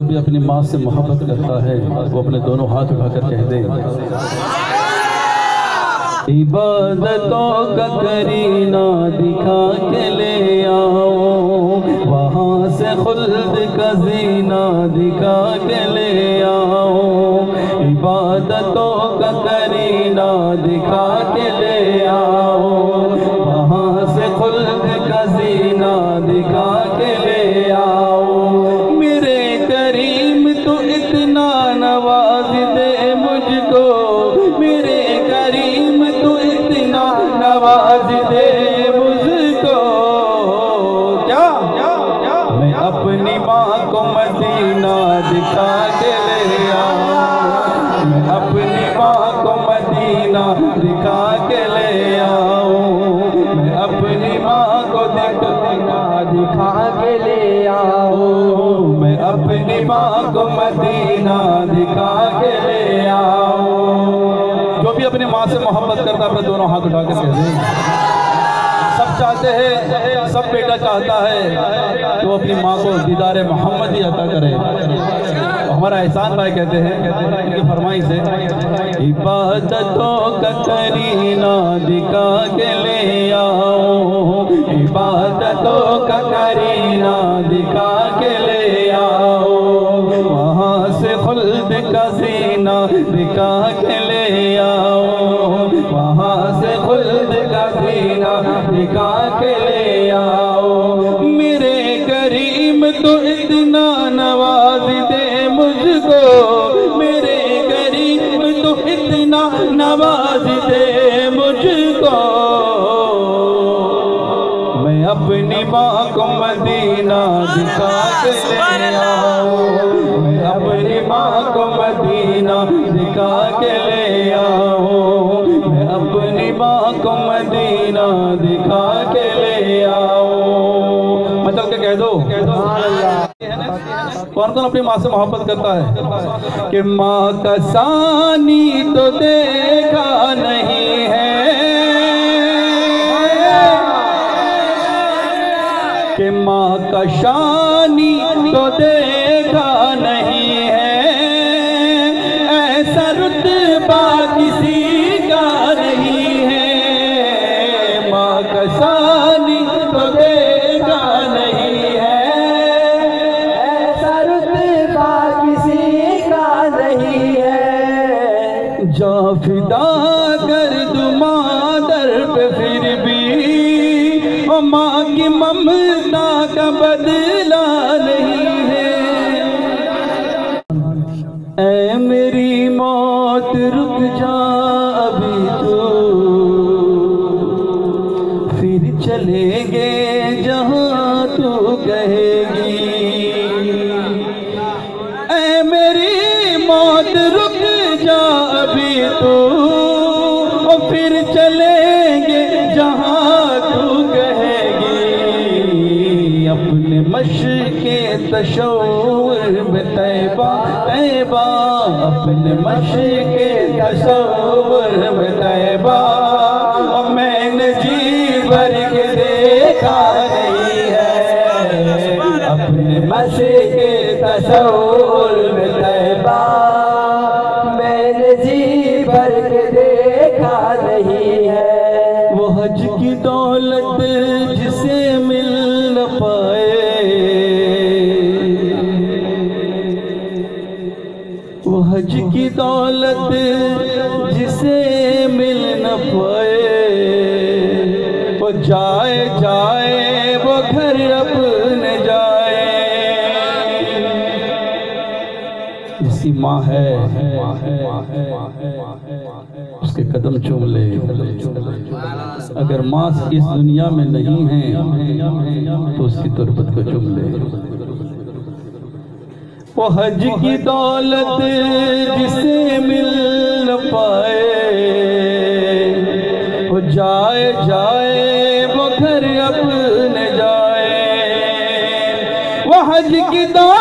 بھی اپنی ماں سے محبت کرتا ہے، وہ اپنے دونوں ہاتھ اٹھا کر کہہ دے۔ عبادتوں کا کرینہ دکھا کے لے آؤ۔ وہاں سے خلد کا زینہ دکھا کے لے آؤ۔ عبادتوں کا کرینہ دکھا کے لے اتنا نواز دے مجھ کو۔ میرے کریم تو اتنا نواز دے مجھ کو۔ کیا میں اپنی ماں کو مدینہ دکھا کے لے آؤں میں اپنی ماں کو مدینہ دکھا کو مدینہ دکھا کے لے آؤں جو بھی اپنی ماں سے محبت کرتا ہے، اپنے دونوں ہاتھ اٹھا کے کہہ دیں سب چاہتے ہیں، سب بیٹا چاہتا ہے تو اپنی ماں کو دیدار محمد ہی عطا کرے۔ ہمارا احسان بھائی کہتے ہیں ان کی فرمائی سے عبادتوں کا کرینہ دکھا کے لے آؤ۔ کو میرے کریم تو اتنا نواز دے مجھ کو۔ میں اپنی ماں کو مدینہ دکھا کے لے آؤں۔ میں اپنی ماں کو مدینہ دکھا کے لے آؤں۔ میں اپنی ماں کو مدینہ دکھا کے لے آؤں۔ مطلب میں چل کے کہہ دو۔ کون کون اپنی ماں سے محبت کرتا ہے؟ کہ ماں کا ثانی تو دیکھا نہیں ہے۔ کہ ماں کا شانی تو دیکھا نہیں کر دو مادر پہ پھر بھی۔ او ماں کی ممتا کا بدلہ نہیں ہے۔ اے میری موت رک جا ابھی تو۔ پھر چلیں گے جہاں تو کہے گی۔ جہاں تو کہے گی اپنے مشق تشور میں طیبہ طیبہ، اپنے مشق تصور میں طیبہ۔ میں نے جی بھر کے دیکھا نہیں ہے۔ اپنے مشق تصور میں طیبہ۔ اس کی ماں ہے۔ اس کے قدم چوم لے۔ اگر ماں اس دنیا میں نہیں ہے تو اس کی تربت کو چوم لے۔ وہ حج کی دولت جسے مل نہ پائے، وہ جائے جائے، وہ گھر اپنے جائے۔ وہ حج کی دولت